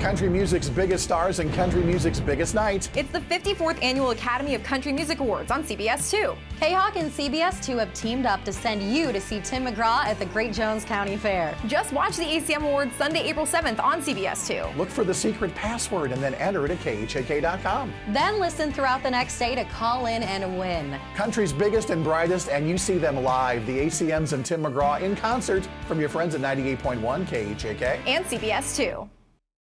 country music's biggest stars and country music's biggest night. It's the 54th Annual Academy of Country Music Awards on CBS 2. K-Hawk and CBS 2 have teamed up to send you to see Tim McGraw at the Great Jones County Fair. Just watch the ACM Awards Sunday, April 7th on CBS 2. Look for the secret password and then enter it at KHAK.com. Then listen throughout the next day to call in and win. Country's biggest and brightest, and you see them live. The ACMs and Tim McGraw in concert from your friends at 98.1 KHAK and CBS 2.